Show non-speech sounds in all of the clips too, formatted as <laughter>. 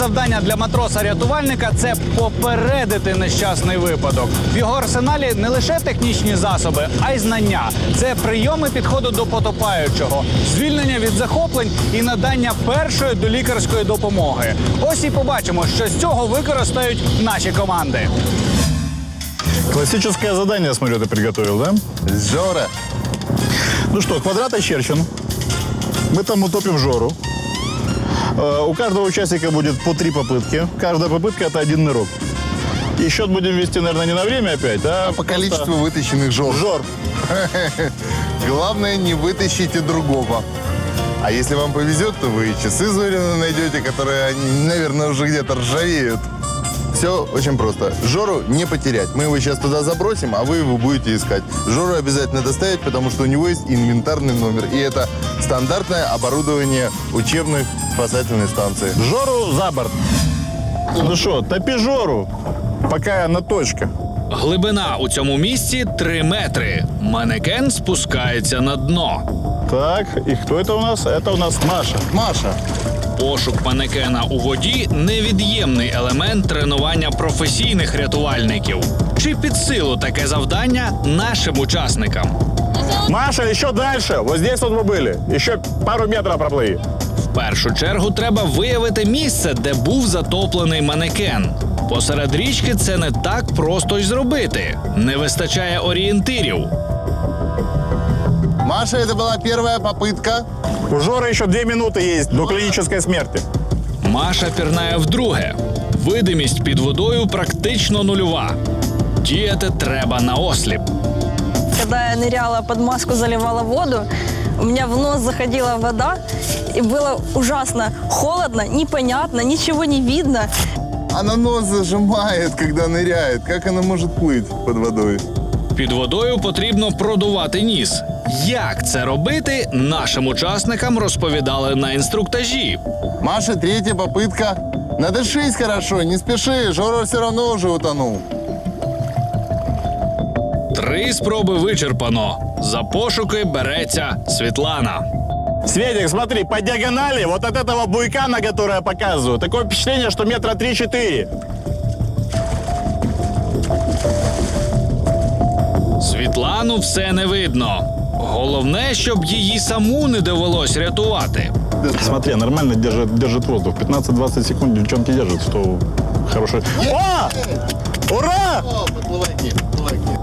завдання для матроса-рятувальника це попередити нещасний випадок. В його арсеналі не лише технічні засоби, а й знання. Це прийоми підходу до потопаючого, звільнення від захоплень і надання першої долікарської допомоги. Ось і побачимо, що з цього використають наші команди. Классическое задание, я смотрю, ты приготовил, да? Жора, Ну что, квадрат очерчен. Мы там утопим Жору. Э, У каждого участника будет по три попытки. Каждая попытка – это один нырок. И счет будем вести, наверное, не на время опять, а, по просто- количеству вытащенных жор. Жор. <laughs> Главное, не вытащите другого. А если вам повезет, то вы часы Зорина найдете, которые, наверное, уже где-то ржавеют. Все очень просто. Жору не потерять. Мы его сейчас туда забросим, а вы его будете искать. Жору обязательно доставить, потому что у него есть инвентарный номер. И это стандартное оборудование учебных спасательной станции. Жору за борт. Ну что, топи Жору, пока я на точке. Глибина у цьому місці 3 метри. Манекен спускається на дно. Так, и кто это у нас? Это у нас Маша. Маша, Пошук манекена у воді невід'ємний елемент тренування професійних рятувальників. Чи під силу таке завдання нашим учасникам? Маша, еще дальше. Вот здесь вот мы были. Еще пару метров проплыви. В першу чергу треба виявити місце, де був затоплений манекен. Посеред річки це не так просто й зробити. Не вистачає орієнтирів. Маша, это была первая попытка. У Жоры еще две минуты есть до клинической смерти. Маша пірнає вдруге. Видимість під водою практично нульова. Діяти треба наосліп. Когда я ныряла под маску, заливала воду, у меня в нос заходила вода, и было ужасно холодно, непонятно, ничего не видно. Она нос зажимает, когда ныряет. Как она может плыть под водой? Під водою потрібно продувати ніс. Як це робити, нашим учасникам розповідали на інструктажі. Маша, третья попытка. Надышись хорошо, не спеши, Жора все равно уже утонул. Три спроби вичерпано. За пошуки береться Світлана. Светик, смотри, по диагонали вот от этого буйка, на который я показываю, такое впечатление, что метра 3-4. Світлану все не видно. Головне, щоб її саму не довелось рятувати. Смотри, нормально держит, держит воздух. 15-20 секунд девчонки держат, что хороший. О! Ура! О, подплывайте, подплывайте.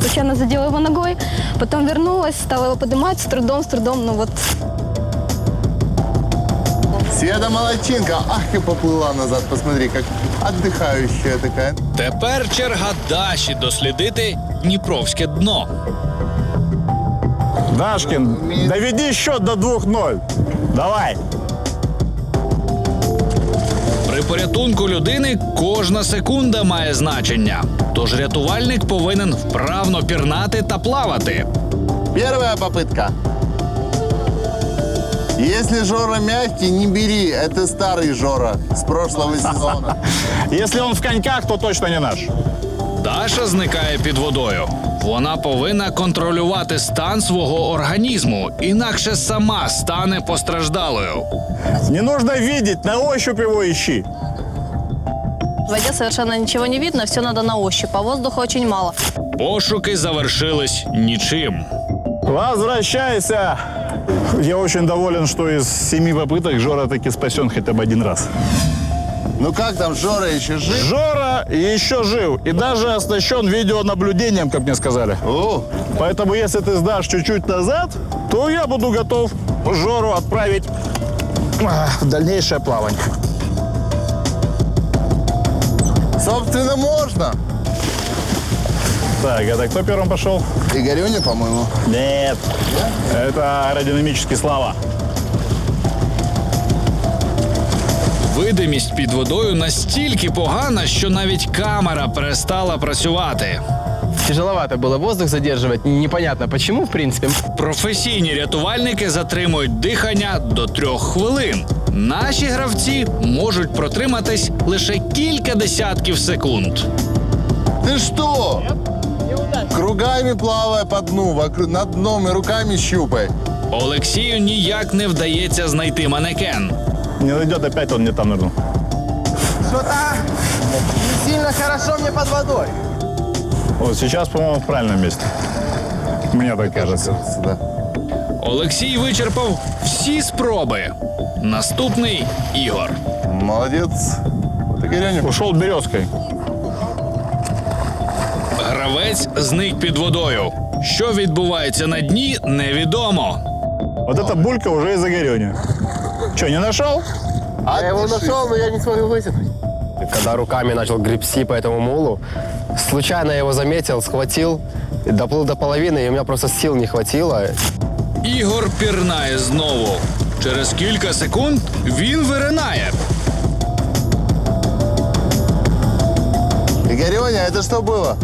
Случайно задела его ногой, потом вернулась, стала его поднимать с трудом, с трудом, ну вот Света молодчинка. Ах, и поплыла назад. Посмотри, как отдыхающая такая. Тепер черга Даші дослідити Дніпровське дно. Дашкин, доведи счет до 2-0. Давай. При порятунку людини кожна секунда має значення. Тож рятувальник повинен вправно пірнати та плавати. Первая попытка. Если Жора мягкий, не бери. Это старый Жора с прошлого сезона. Если он в коньках, то точно не наш. Даша зникає під водою. Вона повинна контролювати стан свого організму, інакше сама стане постраждалою. Не нужно видеть, на ощупь его ищи. В воде совершенно ничего не видно, все надо на ощупь, а воздуха очень мало. Пошуки завершились нічим. Возвращайся. Я очень доволен, что из семи попыток Жора таки спасен хотя бы один раз. Ну как там, Жора еще жив? Жора Еще жив и даже оснащен видеонаблюдением, как мне сказали. О, Поэтому, если ты сдашь чуть-чуть назад, то я буду готов Жору отправить а, в дальнейшее плавание. собственно, можно. Так, это кто первым пошел? Игорюня, по-моему. Нет. Это аэродинамический слова. Видимість під водою настільки погана, що навіть камера перестала працювати. Тяжеловато было воздух задерживать. Непонятно почему, в принципе. Професійні рятувальники затримують дихання до трьох хвилин. Наші гравці можуть протриматись лише кілька десятків секунд. Ты что? Кругами плавая по дну, над дном и руками щупай. Олексію ніяк не вдається знайти манекен. Не найдет, опять он не там нырнул. Что-то не сильно хорошо мне под водой. Вот сейчас, по-моему, в правильном месте. Мне так кажется. Да. Олексій вичерпав всі спроби. Наступний Ігор. Молодец. Вот Игорёнек. Ушел березкой. Гравець зник під водою. Що відбувається на дні, невідомо. Вот эта булька уже из Игореня. Что, не нашел? Я его нашел, но я не смогу вытянуть. Когда руками начал гребсти по этому мулу, случайно я его заметил, схватил, и доплыл до половины, и у меня просто сил не хватило. Ігор пірнає знову. Через кілька секунд він виринає. Игорёня, это что было?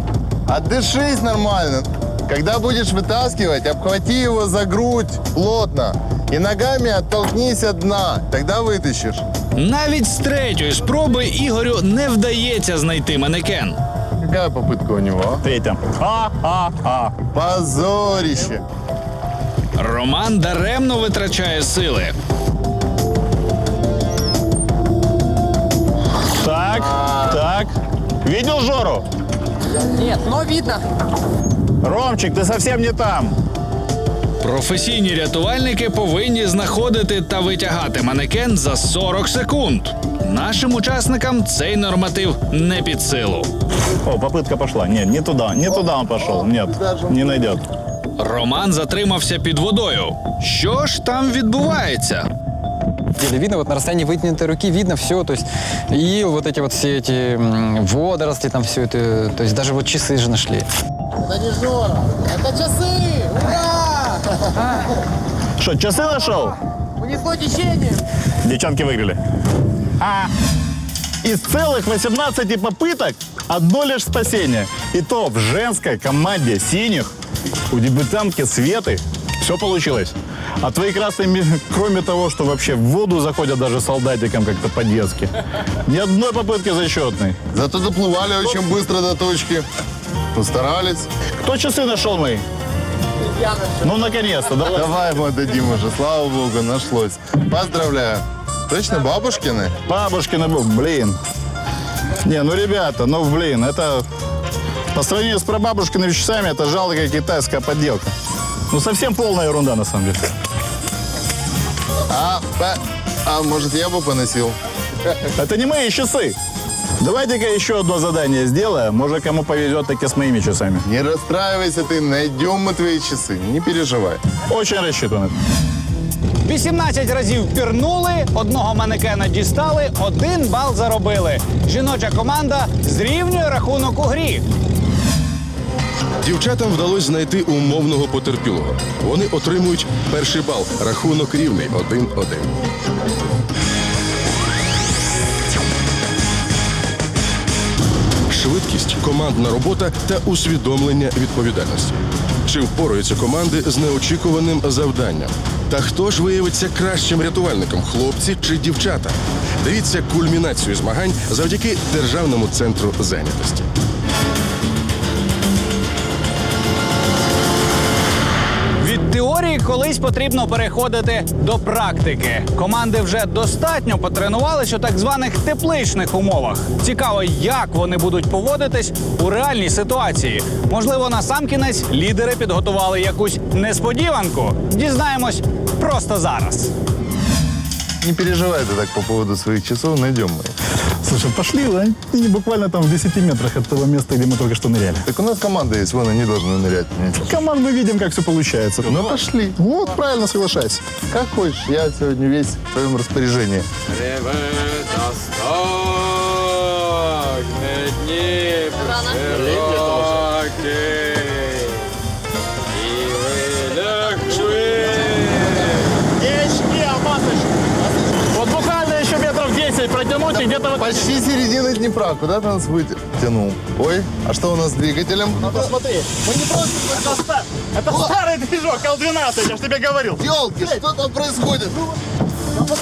Отдышись нормально. Когда будешь вытаскивать, обхвати его за грудь плотно. И ногами оттолкнись от дна. Тогда вытащишь. Навіть з третьої спроби Ігорю не вдається знайти манекен. Какая попытка у него? Третья. А-а-а. а? Позорище. Роман даремно витрачає сили. Так, так. Видел Жору? Нет, но видно. Ромчик, ты совсем не там. Професійні рятувальники повинні знаходити та витягати манекен за 40 секунд. Нашим учасникам цей норматив не під силу. О, попытка пошла. Нет, не туда, не туда он пошел. Нет, не найдет. Роман затримався під водою. Що ж там відбувається? деле видно, вот на расстоянии вытянутой руки видно все, то есть и вот эти вот все эти м, водоросли, там все это, то есть даже вот часы же нашли. Это не Жора, это часы! Что, часы нашел? Унесло течение. Девчонки выиграли. А из целых 18 попыток одно лишь спасение. И то в женской команде синих у дебютантки Светы все получилось. А твои красные, кроме того, что вообще в воду заходят даже солдатикам как-то по-детски, ни одной попытки зачетной. Зато доплывали очень быстро до точки. Постарались. Кто часы нашел мои? Ну, наконец-то, да? Давай мы отдадим уже, слава богу, нашлось. Поздравляю. Точно бабушкины? Бабушкины, бу- блин. Не, ну, ребята, ну, блин, это... По сравнению с прабабушкиными часами, это жалкая китайская подделка. Ну, совсем полная ерунда, на самом деле. А, па- а может я бы поносил? Это не мои часы. Давайте-ка еще одно задание сделаем. Может, кому повезет таки с моими часами. Не расстраивайся ты, найдем мы твои часы, не переживай. Очень рассчитан. 18 разів пірнули, одного манекена дістали, один бал заробили. Жіноча команда зрівнює рахунок у грі. Дівчатам вдалося знайти умовного потерпілого. Вони отримують перший бал. Рахунок рівний 1-1. Швидкість, командна робота та усвідомлення відповідальності. Чи впораються команди з неочікуваним завданням? Та хто ж виявиться кращим рятувальником, хлопці чи дівчата? Дивіться кульмінацію змагань завдяки Державному центру зайнятості. Колись потрібно переходити до практики. Команди вже достатньо потренувались у так званих тепличних умовах. Цікаво, як вони будуть поводитись у реальній ситуації. Можливо, на сам кінець лідери підготували якусь несподіванку. Дізнаємось просто зараз. Не переживай ты так по поводу своих часов, найдем мы. Слушай, пошли, да? И буквально там в 10 метрах от того места, где мы только что ныряли. Так у нас команда есть, вон они должны нырять. Команд мы видим, как все получается. Ну пошли. Вот, правильно, соглашайся. Как хочешь, я сегодня весь в твоем распоряжении. Вот протянуть и где-то вот... Почти середина Днепра. Куда ты нас вытянул? Ой, а что у нас с двигателем? Посмотри, мы не просто... Это, старый движок, Л-12, я же тебе говорил. Елки, что там происходит? <laughs>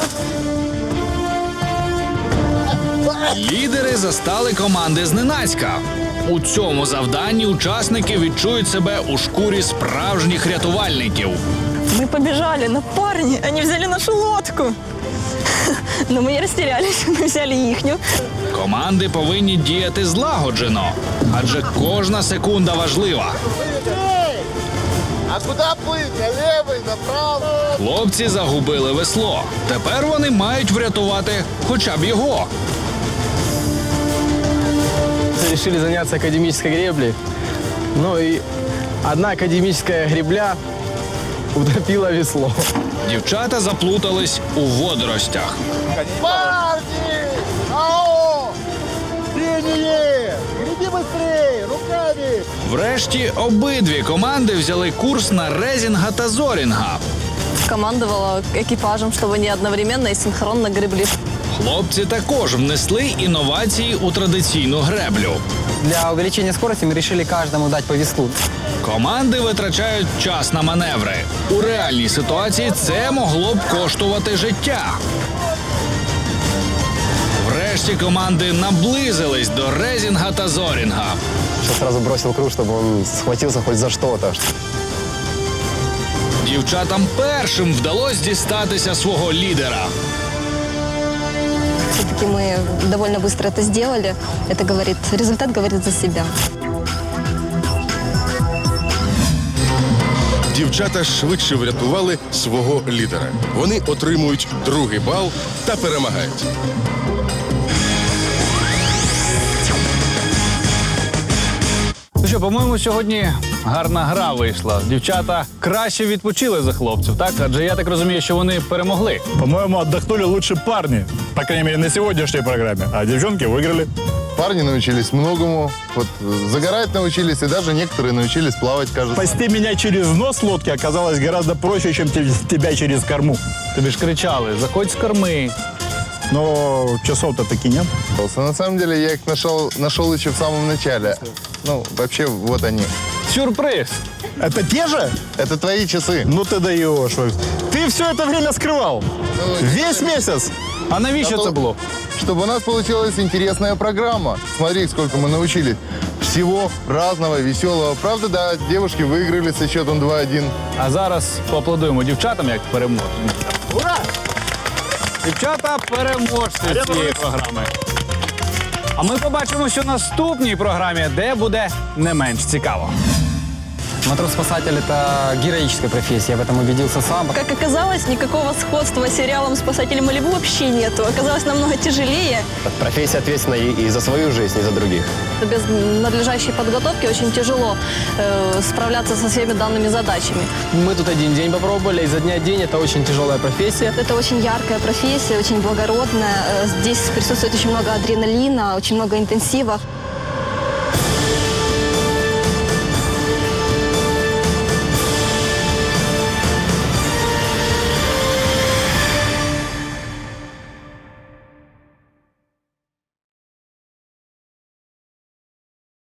Лідери застали команди зненацька. У цьому завданні учасники відчують себе у шкурі справжніх рятувальників. Мы побежали, но парни, они взяли нашу лодку. <laughs> Но мы не растерялись, мы <laughs> взяли ихнюю. Команди повинні діяти злагоджено, адже кожна секунда важлива. А куда плыть? Налево и направо. Хлопці загубили весло. Тепер вони мають врятувати хоча б його. Решили заняться академической греблей. Ну и одна академическая гребля утопила весло. Дівчата заплутались у водоростях. Парни! Ао! Трение! Греби быстрее! Руками! Врешті обидві команди взяли курс на резінга та зорінга. Командовала экипажем, чтобы они одновременно и синхронно гребли. Хлопці також внесли інновації у традиційну греблю. Для увеличения скорости мы решили каждому дать по веслу. Команди витрачають час на маневри. У реальній ситуації це могло б коштувати життя. Врешті команди наблизились до резінга та зорінга. Что сразу бросил круг, чтобы он схватился хоть за что-то. Дівчатам першим вдалося дістатися свого лідера Все-таки мы довольно быстро это сделали. Это говорит, результат говорит за себя. Дівчата швидше врятували свого лідера. Вони отримують другий бал та перемагають. Ну що, по-моєму, сьогодні гарна гра вийшла. Дівчата краще відпочили за хлопців, так? Адже я так розумію, що вони перемогли. По-моему, отдохнули лучше парни. По крайней мере, на сегодняшней программе. А девчонки выиграли. Парни научились многому. Вот э, загорать научились, и даже некоторые научились плавать, кажется. Спасти меня через нос лодки оказалось гораздо проще, чем те- тебя через корму. Тобі ж кричали: заходь з корми. Но часов-то таки нет. На самом деле я их нашел, нашел еще в самом начале. Ну, вообще, вот они. Сюрприз! Это те же? Это твои часы. Ну ты даешь. Макс. Ты все это время скрывал. Весь месяц. А навіщо це було? Чтобы у нас получилась интересная программа. Смотри, сколько мы научились. Всего разного, веселого. Правда, да, девушки выиграли со счетом 2-1. А зараз поаплодуємо дівчатам як переможні. Ура! Дівчата переможці цієї програми. А ми побачимося у наступній програмі, де буде не менш цікаво. Матрос-спасатель – это героическая профессия, я в этом убедился сам. Как оказалось, никакого сходства с сериалом «Спасатели Малибу» вообще нету. Оказалось намного тяжелее. Профессия ответственна и, и за свою жизнь, и за других. Без надлежащей подготовки очень тяжело э, справляться со всеми данными задачами. Мы тут один день попробовали, изо дня в день это очень тяжелая профессия. Это очень яркая профессия, очень благородная. Э, Здесь присутствует очень много адреналина, очень много интенсива.